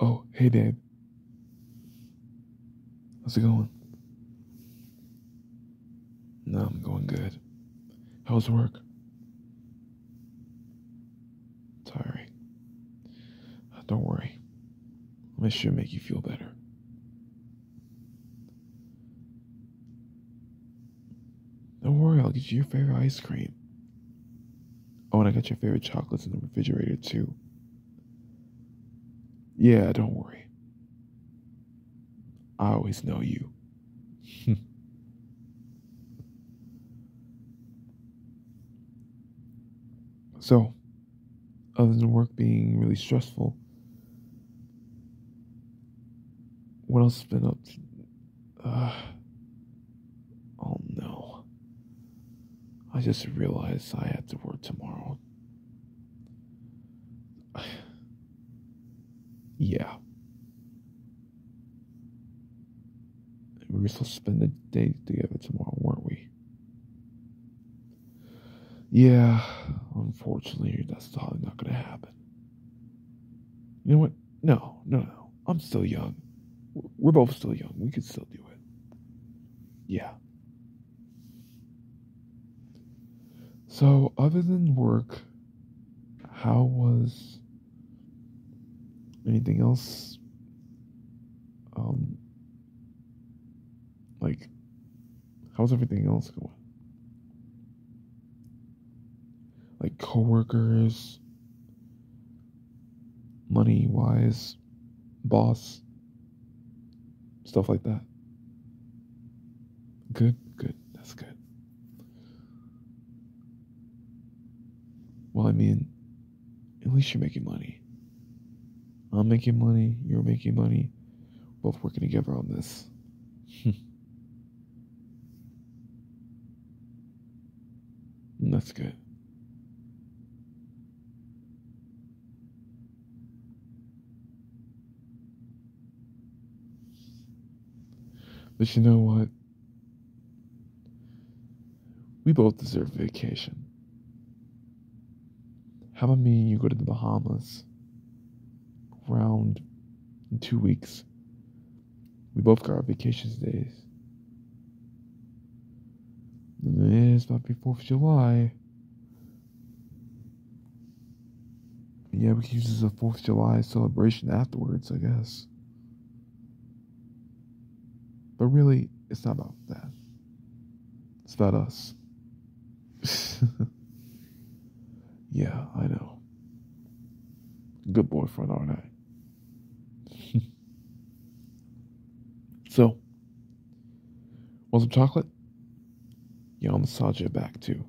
Oh, hey, babe. How's it going? No, I'm going good. How's work? Tiring. Uh, don't worry. I'll sure make you feel better. Don't worry, I'll get you your favorite ice cream. Oh, and I got your favorite chocolates in the refrigerator, too. Yeah, don't worry. I always know you. so, other than work being really stressful, what else has been up to? Uh, oh no. I just realized I have to work tomorrow. yeah. We were supposed to spend the day together tomorrow, weren't we? Yeah, unfortunately, that's probably not going to happen. You know what? No, no, no. I'm still young. We're both still young. We could still do it. Yeah. So, other than work, how was anything else? Um, like, how's everything else going? Like coworkers, money wise, boss, stuff like that. Good, good, that's good. Well, I mean, at least you're making money. I'm making money, you're making money, both working together on this. That's good. But you know what? We both deserve vacation. How about me and you go to the Bahamas around in two weeks? We both got our vacation days. It's about to be 4th of July. Yeah, we can use this as a 4th of July celebration afterwards, I guess. But really, it's not about that. It's about us. yeah, I know. Good boyfriend, aren't I? so, want some chocolate? Yeah, I'll massage your back too.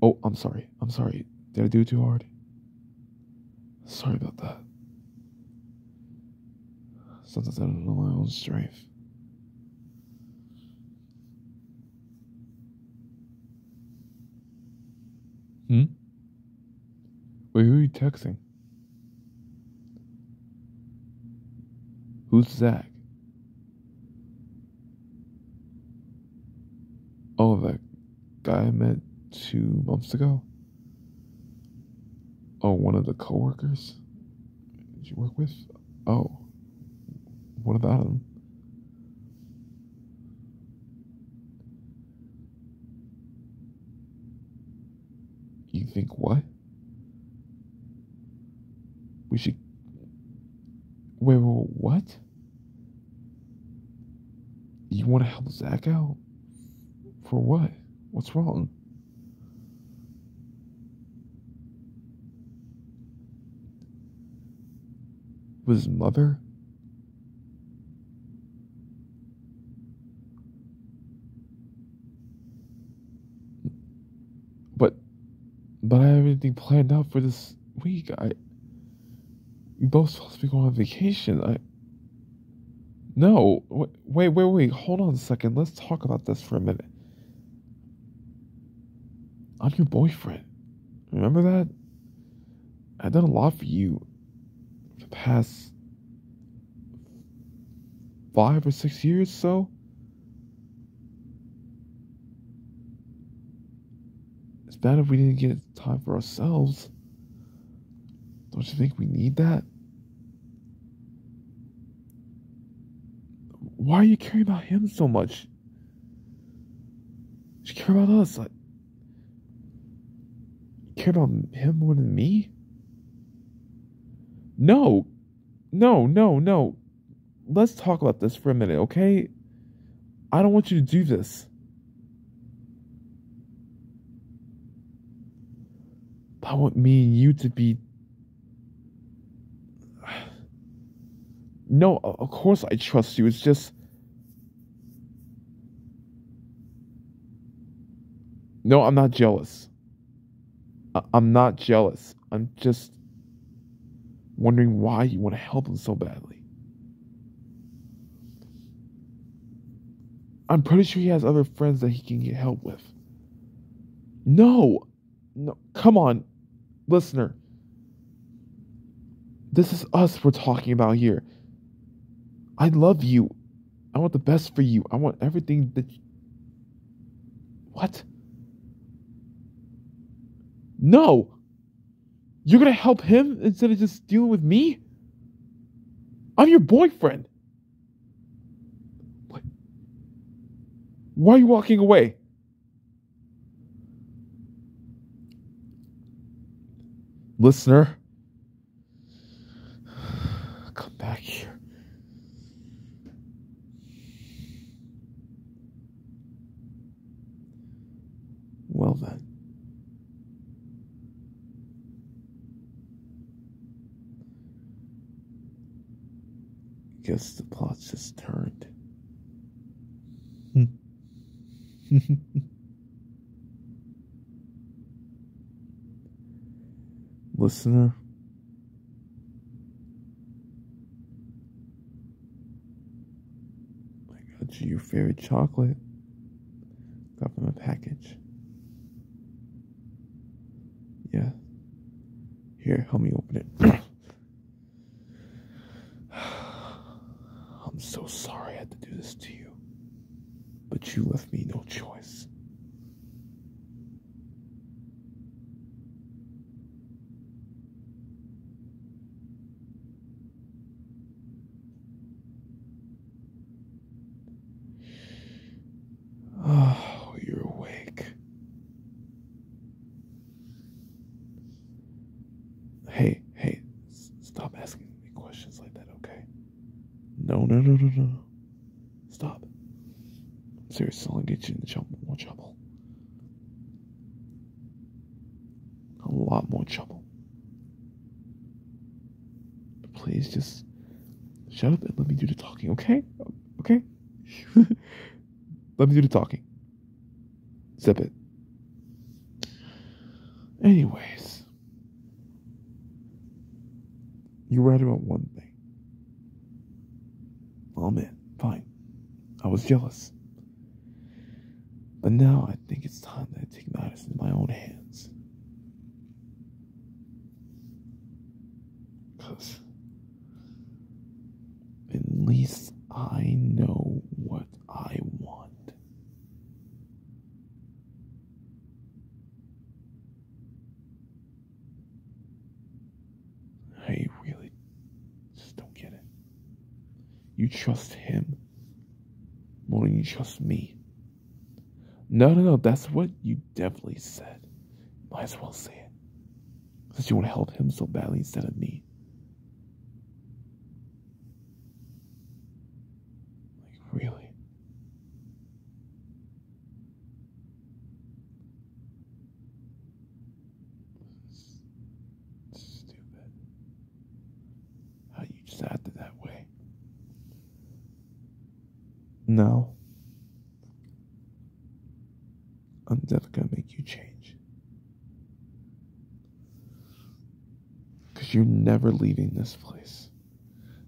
Oh, I'm sorry. I'm sorry. Did I do it too hard? Sorry about that. Sometimes I don't know my own strength. Hmm? Wait, who are you texting? Who's Zach? Oh, that guy I met two months ago? Oh, one of the coworkers? Did you work with? Oh. What about him? You think what? We should. Wait, wait, what? You want to help Zach out? For what? What's wrong? His mother? But, but I have everything planned out for this week. I, we both supposed to be going on vacation. I, no, wait, wait, wait, hold on a second. Let's talk about this for a minute. I'm your boyfriend. Remember that? I've done a lot for you for the past five or six years, so. Bad if we didn't get time for ourselves. Don't you think we need that? Why are you caring about him so much? You care about us. Like, you care about him more than me? No. No, no, no. Let's talk about this for a minute, okay? I don't want you to do this. I want me and you to be. No, of course I trust you. It's just. No, I'm not jealous. I'm not jealous. I'm just wondering why you want to help him so badly. I'm pretty sure he has other friends that he can get help with. No, no, come on listener, this is us we're talking about here. I love you. I want the best for you. I want everything that. What? No! You're gonna help him instead of just dealing with me? I'm your boyfriend. What? Why are you walking away? Listener, come back here. Well, then. Guess the plot's just turned. listener. I got you your favorite chocolate. Got from a package. Yeah. Here, help me open it. I'm so sorry I had to do this to you. But you left me no choice. Oh, you're awake. Hey, hey, stop asking me questions like that, okay? No, no, no, no. Stop. Seriously, I'll get you in trouble, more trouble. A lot more trouble. Please just shut up and let me do the talking, okay? Okay? Let me do the talking. Zip it. Anyways, you're right about one thing. Oh, I'll admit, fine. I was jealous. But now I think it's time that I take matters in my own hands. Because at least I know what I want. You trust him more than you trust me. No, no, no, that's what you definitely said. Might as well say it. Since you want to help him so badly instead of me. Like, really? Stupid. How you just acted that way. No. I'm definitely going to make you change. Because you're never leaving this place.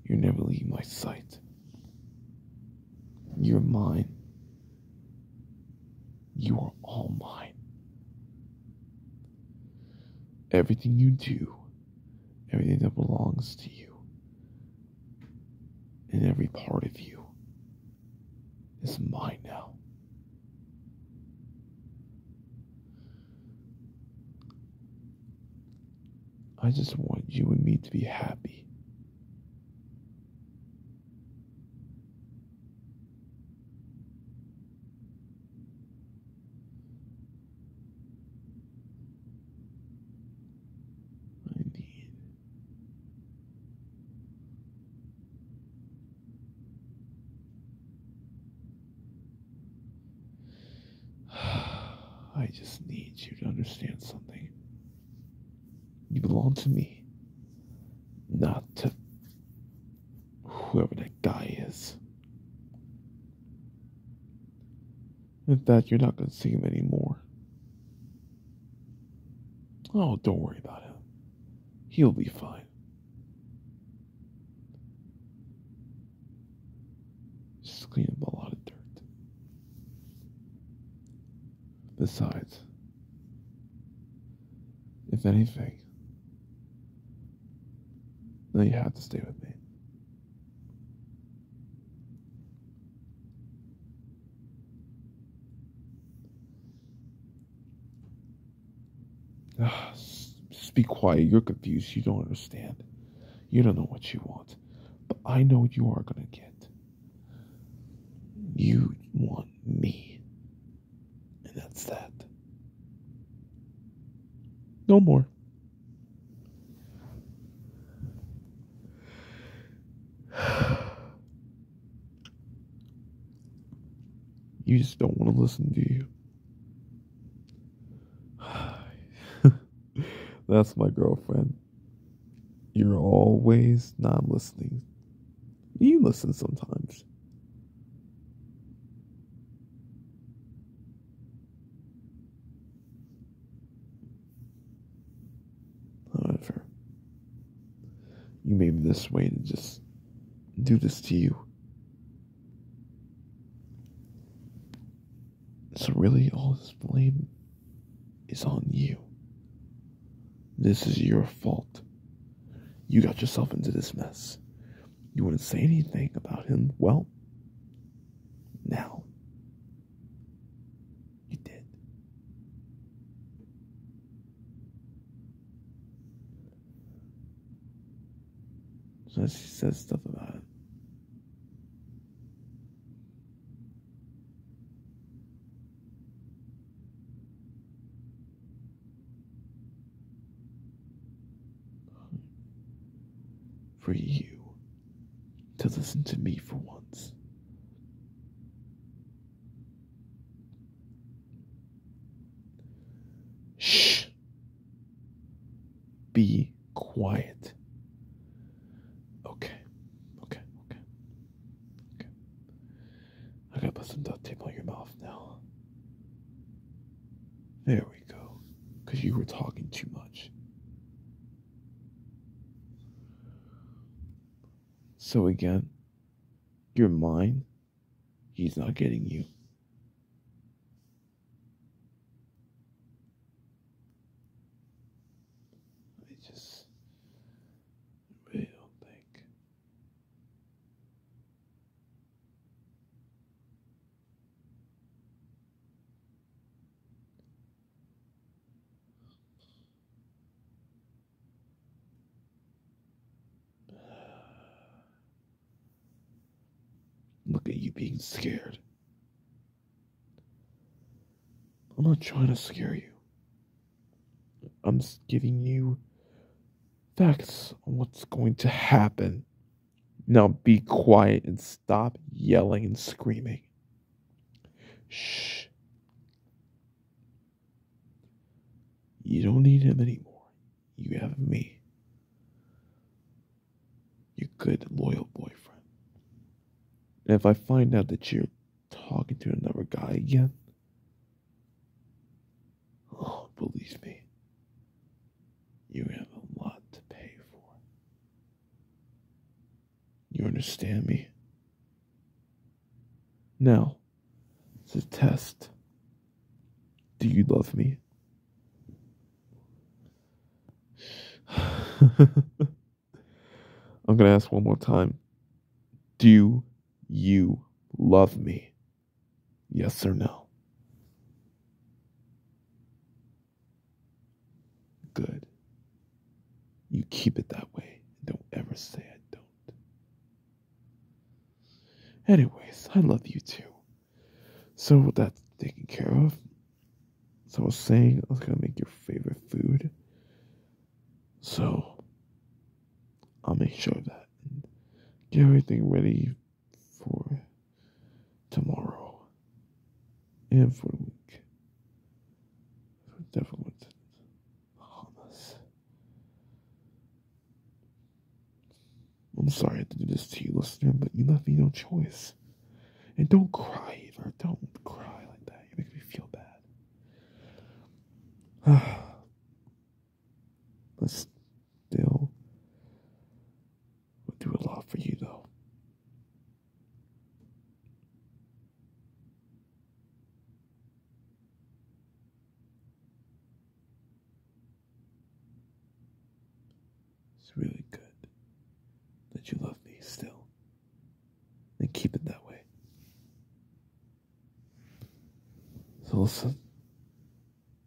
You're never leaving my sight. You're mine. You are all mine. Everything you do, everything that belongs to you, and every part of you is mine now. I just want you and me to be happy. I just need you to understand something. You belong to me, not to whoever that guy is. In fact, you're not going to see him anymore. Oh, don't worry about him. He'll be fine. Just clean up a lot of dirt. Besides, if anything, then you have to stay with me. Ah, Just be quiet. You're confused. You don't understand. You don't know what you want. But I know what you are going to get. You want me. And that's that. No more. You just don't want to listen, do you? That's my girlfriend. You're always not listening. You listen sometimes. You made me this way to just do this to you. So, really, all this blame is on you. This is your fault. You got yourself into this mess. You wouldn't say anything about him. Well, now you did. So she says stuff about it. For you to listen to me for once. Shh. Be quiet. Okay. Okay. Okay. Okay. I gotta put some duct tape on your mouth now. There we go. Because you were talking too much. So again, you're mine. He's not getting you. I just really don't think. Look at you being scared. I'm not trying to scare you. I'm just giving you facts on what's going to happen. Now be quiet and stop yelling and screaming. Shh. You don't need him anymore. You have me. Your good, loyal boyfriend. And if I find out that you're talking to another guy again, oh, believe me, you have a lot to pay for. You understand me? Now, it's a test. Do you love me? I'm going to ask one more time. Do you love me? Yes or no? Good. you keep it that way. Don't ever say I don't. Anyways, I love you too. So that's taken care of. So I was saying I was gonna make your favorite food. So I'll make sure of that get everything ready for tomorrow and for the week. Definitely hummus. I'm sorry to do this to you, listener, but you left me no choice. And don't cry either. Don't cry like that. You make me feel bad. but still, would do a lot for you, though. It's really good that you love me still. And keep it that way. So listen,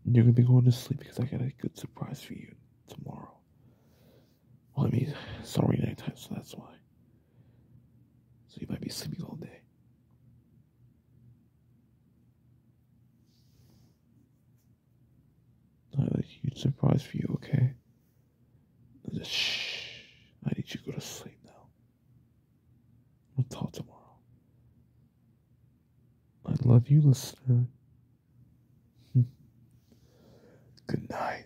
you're gonna be going to sleep because I got a good surprise for you tomorrow. Well, I mean, sorry nighttime, so that's why. So you might be sleeping all day. I have a huge surprise for you, okay? Just shh. I need you to go to sleep now. We'll talk tomorrow. I love you, listener. Good night.